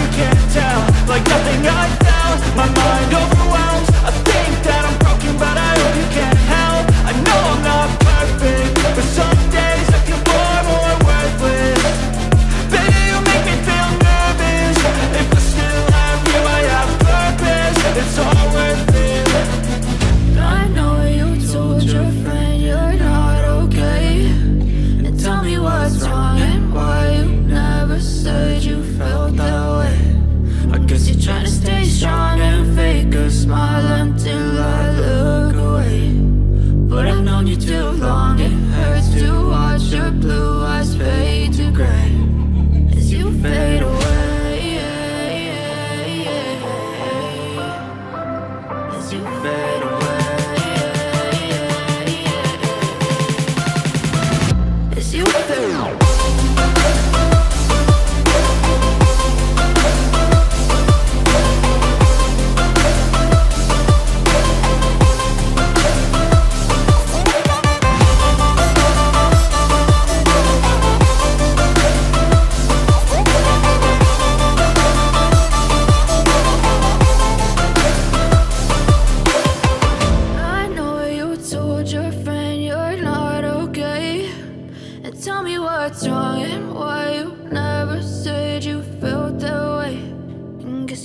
you can't tell. Like nothing I felt. My mind overwhelms. I think that I'm broken But I hope you can't help. I know I'm not perfect But some days I feel far more worthless Baby, you make me feel nervous. If I still have you, I have purpose. It's all